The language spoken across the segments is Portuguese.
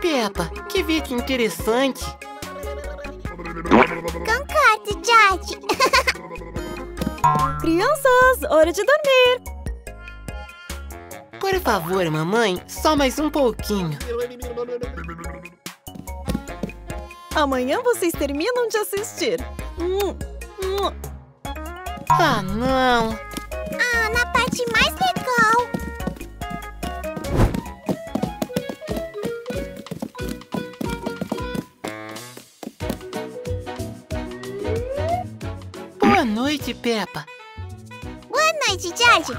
Peppa, que vídeo interessante. Concordo, George. Crianças, hora de dormir. Por favor, mamãe, só mais um pouquinho. Amanhã vocês terminam de assistir. Hum, hum. Ah, não. Ah, na parte mais legal. Boa noite, Peppa. Boa noite, George.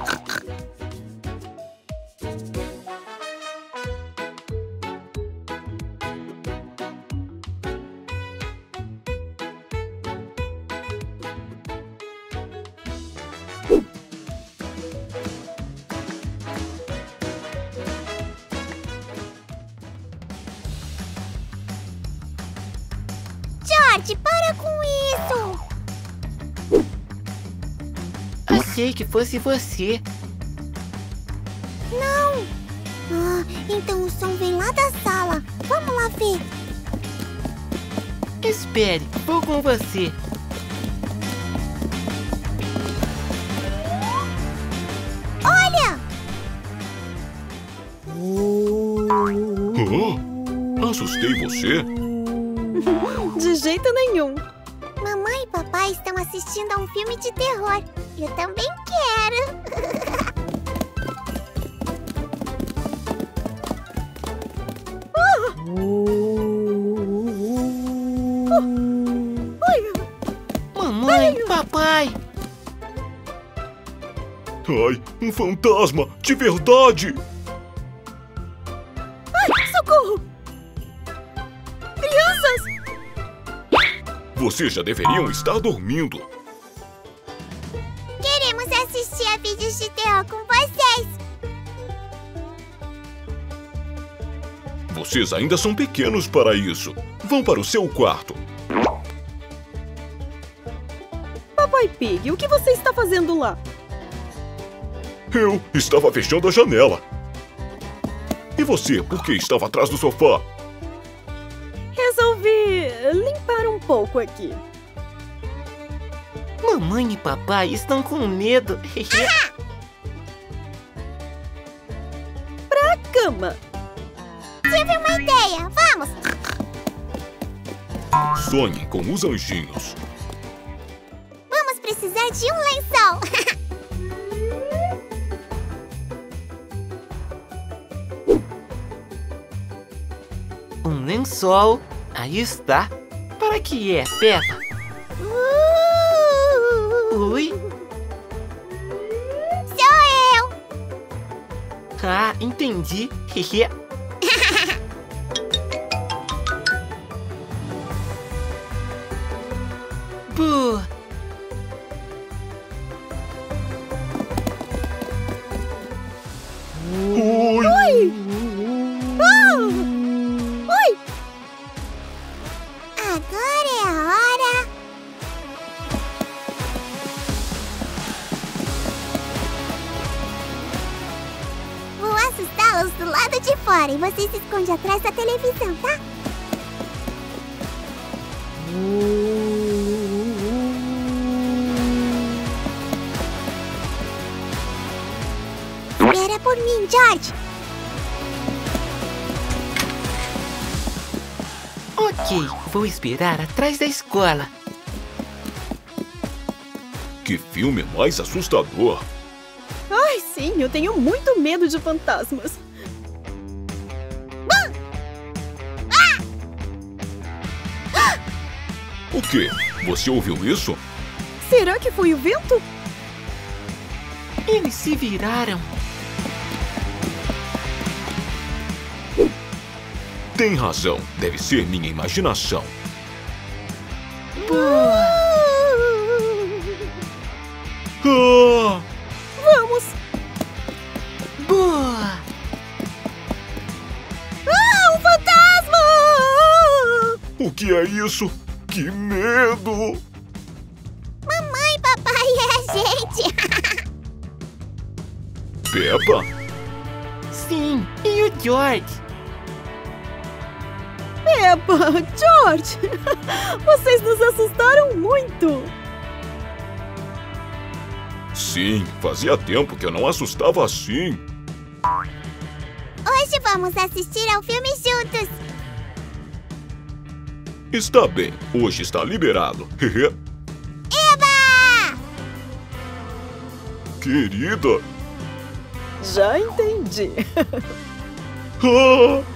George, para com isso. Achei que fosse você. Não. Ah, então o som vem lá da sala. Vamos lá ver. Espere, vou com você. Olha! Hã? Assustei você? De jeito nenhum. Mamãe e papai estão assistindo a um filme de terror. Eu também quero. Mamãe, papai. Ai, um fantasma! De verdade! Vocês já deveriam estar dormindo. Queremos assistir a vídeos de terror com vocês. Vocês ainda são pequenos para isso. Vão para o seu quarto. Papai Pig, o que você está fazendo lá? Eu estava fechando a janela. E você, por que estava atrás do sofá? Resolvi limpar um pouco aqui. Mamãe e papai estão com medo. Pra cama. Tive uma ideia. Vamos. Sonhem com os anjinhos. Vamos precisar de um lençol. Um lençol. Aí está. Para que é, Peppa? Uh, Oi? sou eu. Ah, entendi. Buh. Do lado de fora e você se esconde atrás da televisão, tá? Espera por mim, George. Ok, vou esperar atrás da escola. Que filme mais assustador! Ai, sim, eu tenho muito medo de fantasmas. O quê? Você ouviu isso? Será que foi o vento? Eles se viraram. Tem razão. Deve ser minha imaginação. Ah! Vamos! Boa! Ah, um fantasma! O que é isso? Que medo! Mamãe gente. Peppa? Sim, e o George? Peppa, George, vocês nos assustaram muito. Sim, fazia tempo que eu não assustava assim. Hoje vamos assistir ao filme juntos. Está bem, hoje está liberado. Eba! Querida. Já entendi. Ah!